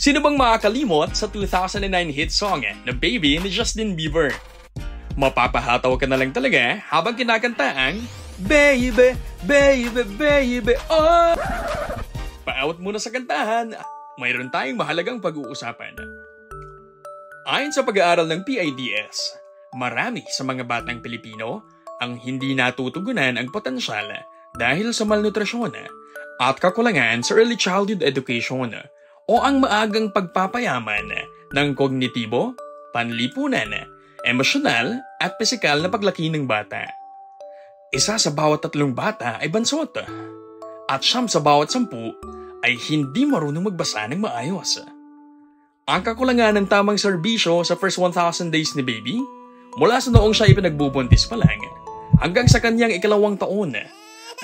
Sino bang makakalimot sa 2009 hit song na Baby ni Justin Bieber? Mapapahataw ka na lang talaga habang kinakanta ang Baby, baby, baby, oh! Paawat muna sa kantahan, mayroon tayong mahalagang pag-uusapan. Ayon sa pag-aaral ng PIDS, marami sa mga batang Pilipino ang hindi natutugunan ang potensyal dahil sa malnutrisyon at kakulangan sa early childhood education o ang maagang pagpapayaman ng kognitibo, panlipunan, emosyonal at pisikal na paglaki ng bata. Isa sa bawat tatlong bata ay bansot at siyam sa bawat sampu ay hindi marunong magbasa ng maayos. Ang kakulangan ng tamang serbisyo sa first 1,000 days ni baby mula sa noong siya ipinagbubuntis pa lang hanggang sa kanyang ikalawang taon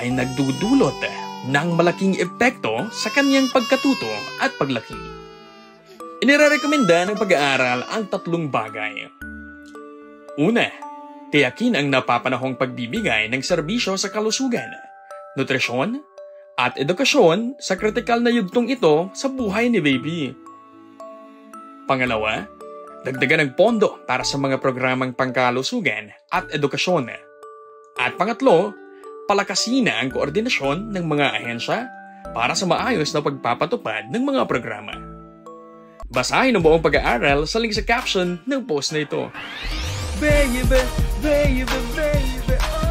ay nagdudulot ng malaking epekto sa kanyang pagkatuto at paglaki. Inirerekomenda ng pag-aaral ang tatlong bagay. Una, tiyakin ang napapanahong pagbibigay ng serbisyo sa kalusugan, nutrisyon, at edukasyon sa kritikal na yugtong ito sa buhay ni baby. Pangalawa, dagdagan ng pondo para sa mga programang pangkalusugan at edukasyon. At pangatlo, palakasin na ang koordinasyon ng mga ahensya para sa maayos na pagpapatupad ng mga programa. Basahin ang buong pag-aaral sa link sa caption ng post na ito. Baby, baby, baby.